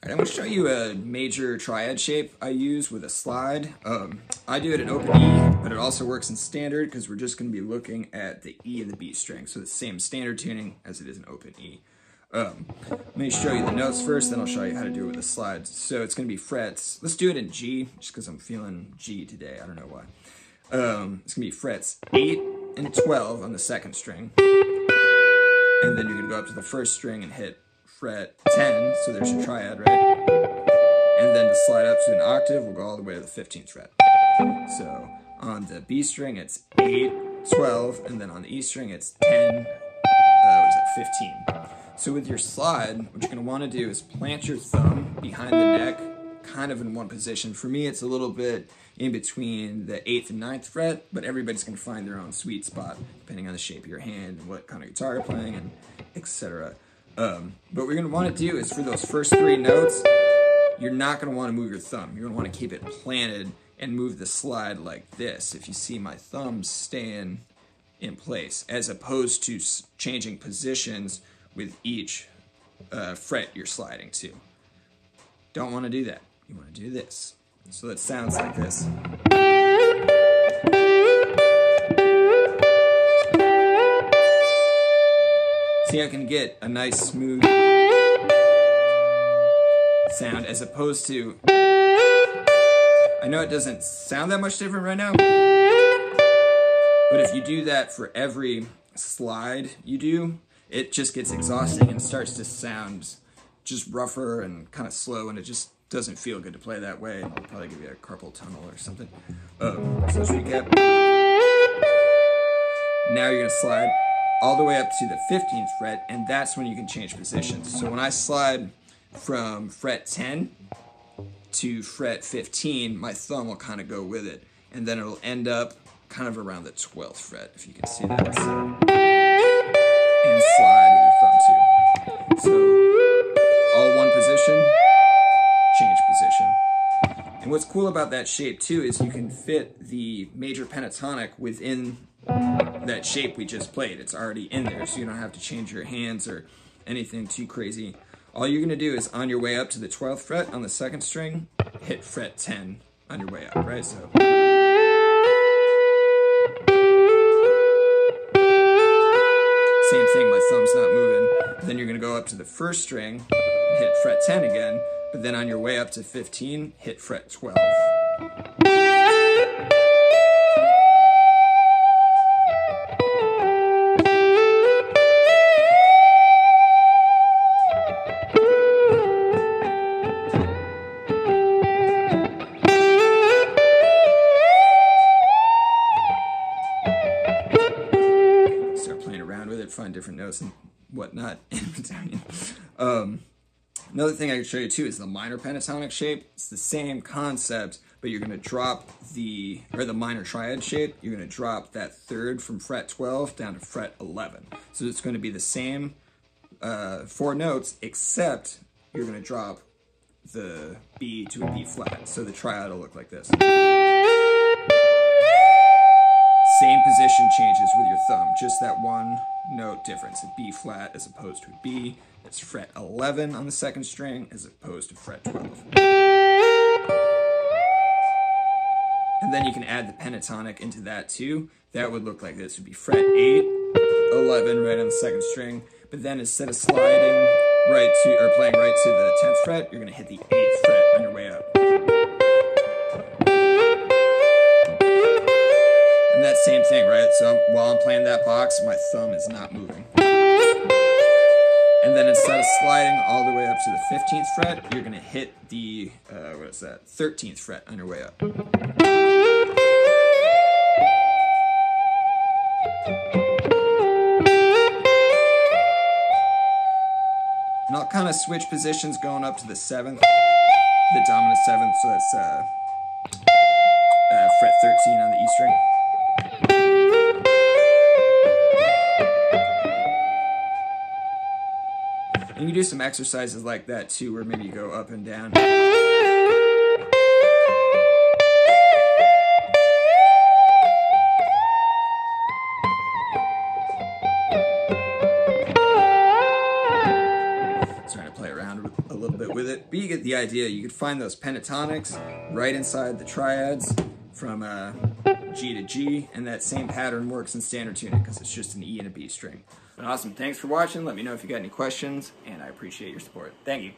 All right, I'm going to show you a major triad shape I use with a slide. Um, I do it in open E, but it also works in standard because we're just going to be looking at the E and the B string. So the same standard tuning as it is in open E. Um, let me show you the notes first, then I'll show you how to do it with the slides. So it's going to be frets. Let's do it in G, just because I'm feeling G today. I don't know why. Um, it's going to be frets 8 and 12 on the second string. And then you're going to go up to the first string and hit fret 10, so there's your triad, right? And then to slide up to an octave, we'll go all the way to the 15th fret. So on the B string, it's 8, 12, and then on the E string, it's 10, uh, that, 15. So with your slide, what you're going to want to do is plant your thumb behind the neck, kind of in one position. For me, it's a little bit in between the 8th and 9th fret, but everybody's going to find their own sweet spot, depending on the shape of your hand and what kind of guitar you're playing, and etc. Um, but what you're want to do is for those first three notes, you're not want to move your thumb. You're want to keep it planted and move the slide like this. If you see my thumb staying in place, as opposed to changing positions with each uh, fret you're sliding to. Don't want to do that. You want to do this. So it sounds like this. See, I can get a nice smooth sound as opposed to, I know it doesn't sound that much different right now, but if you do that for every slide you do, it just gets exhausting and starts to sound just rougher and kind of slow and it just doesn't feel good to play that way. I'll probably give you a carpal tunnel or something. Um, so let's recap. Now you're gonna slide all the way up to the 15th fret, and that's when you can change positions. So when I slide from fret 10 to fret 15, my thumb will kind of go with it, and then it'll end up kind of around the 12th fret, if you can see that. So, and slide with your thumb too. So all one position, change position. And what's cool about that shape too is you can fit the major pentatonic within that shape we just played. It's already in there, so you don't have to change your hands or anything too crazy. All you're gonna do is on your way up to the 12th fret on the second string, hit fret 10 on your way up, right? So. Same thing, my thumb's not moving. Then you're gonna go up to the first string, hit fret 10 again, but then on your way up to 15, hit fret 12. Find different notes and whatnot in between. Um, another thing I can show you too is the minor pentatonic shape. It's the same concept, but you're gonna drop the, or the minor triad shape, you're gonna drop that third from fret 12 down to fret 11. So it's gonna be the same uh, four notes, except you're gonna drop the B to a B flat. So the triad will look like this. Thumb, just that one note difference. A B flat as opposed to a B. It's fret 11 on the second string as opposed to fret 12. And then you can add the pentatonic into that too. That would look like this. Would be fret 8, 11 right on the second string. But then instead of sliding right to, or playing right to the 10th fret, you're gonna hit the 8th fret So while I'm playing that box, my thumb is not moving. And then instead of sliding all the way up to the 15th fret, you're gonna hit the, uh, what is that, 13th fret on your way up. And I'll kind of switch positions going up to the 7th, the dominant 7th, so that's uh, uh, fret 13 on the E string. And you do some exercises like that too, where maybe you go up and down. starting to play around a little bit with it. But you get the idea. You could find those pentatonics right inside the triads from uh, G to G, and that same pattern works in standard tuning because it's just an E and a B string. But awesome. Thanks for watching. Let me know if you got any questions, and I appreciate your support. Thank you.